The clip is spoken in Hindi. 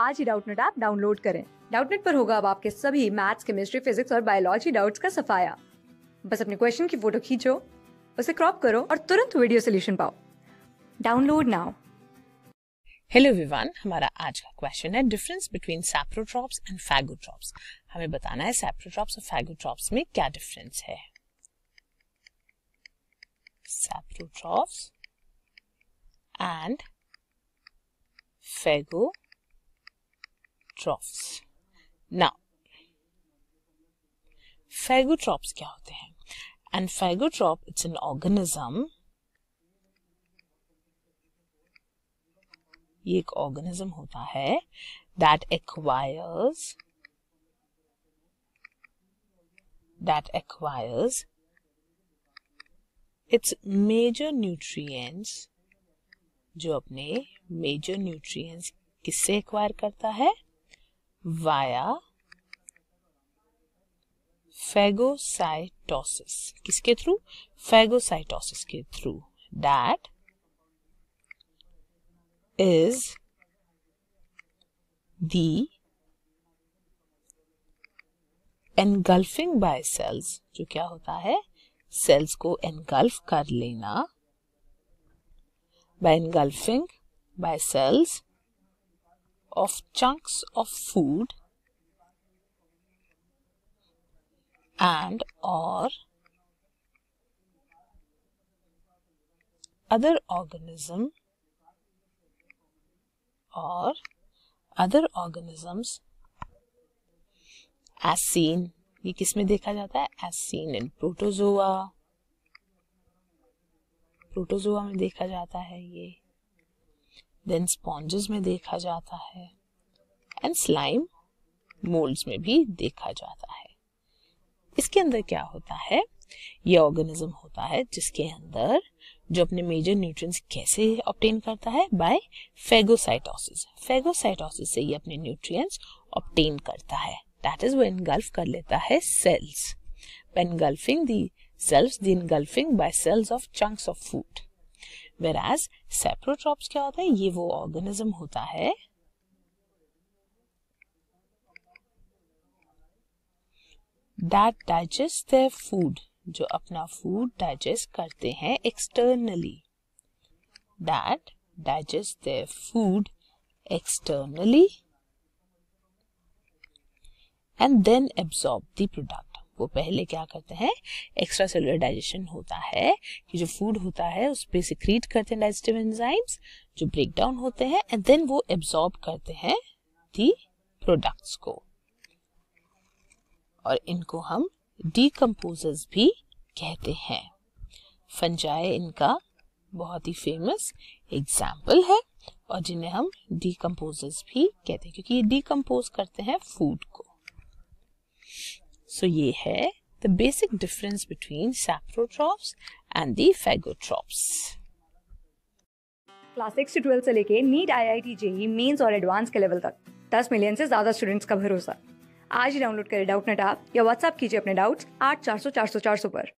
आज ही डाउटनेट ऐप डाउनलोड करें। डाउटनेट पर होगा अब आपके सभी मैथ्स, केमिस्ट्री, फिजिक्स और बायोलॉजी डाउट्स का सफाया। बस अपने क्वेश्चन की फ़ोटो खींचो, उसे क्रॉप करो और तुरंत वीडियो सोल्यूशन पाओ। Download now. हेलो एवरीवन हमारा आज का क्वेश्चन है difference between saprotrophs and phagotrophs हमें बताना है सैप्रोट्रॉप्स और फैगोट्रॉप्स में क्या डिफरेंस है। Saprotrophs and phagotrophs now phagotrophs क्या होते हैं? And phagotroph it's an organism ये एक ऑर्गेनिज्म होता है that acquires that acquires its major nutrients जो अपने मेजर न्यूट्रिएंट्स किससे एक्वायर करता है? वाया फेगोसाइटोसिस किसके थ्रू फेगोसाइटोसिस के through that is the engulfing by cells जो क्या होता है? सेल्स को एनगल्फ कर लेना by engulfing by cells of chunks of food and or other organism or other organisms as seen ये किसमें देखा जाता है as seen in protozoa protozoa में देखा जाता है ये देन स्पॉन्जेस में देखा जाता है। एंड स्लाइम मोल्ड्स में भी देखा जाता है। इसके अंदर क्या होता है? ये ऑर्गेनिज्म होता है जिसके अंदर जो अपने मेजर न्यूट्रिएंट्स कैसे ऑप्टेन करता है? बाय फेगोसाइटोसिस फेगोसाइटोसिस से ये अपने न्यूट्रिएंट्स ऑप्टेन करता है। दैट इज़ वो इनगल्फ कर लेता है cells engulfing the cells the engulfing by cells of chunks of whereas saprotrophs क्या होता है? ये वो ऑर्गेनिज्म होता है। दैट डाइजेस्ट द फ़ूड जो अपना फ़ूड डाइजेस्ट करते हैं externally that digest the food externally and then absorb the product वो पहले क्या करते हैं? एक्स्ट्रा सेलुलर डाइजेशन होता है कि जो फ़ूड होता है, उस पर सिक्रीट करते हैं डाइजेस्टिव एंजाइम्स जो ब्रेक डाउन होते हैं एंड देन वो एब्सॉर्ब करते हैं दी प्रोडक्ट्स को। और इनको हम डीकम्पोजर्स भी कहते हैं। फंजाए इनका बहुत ही फ़ेमस एग्ज़ाम्पल है, और जिन्हें हम डीकम्पोजर्स भी कहते हैं, क्योंकि ये डीकम्पोज करते हैं फ़ूड को। सो ये है the basic difference between saprotrophs and the class six से ट्वेल्थ से लेके NEET I I T JEE mains और एडवांस के लेवल तक। दस मिलियन से ज़्यादा स्टूडेंट्स का भरोसा। आज ही डाउनलोड करें डाउट नेट आप या व्हाट्सएप कीजिए अपने डाउट्स आठ चार सौ चार सौ चार सौ पर।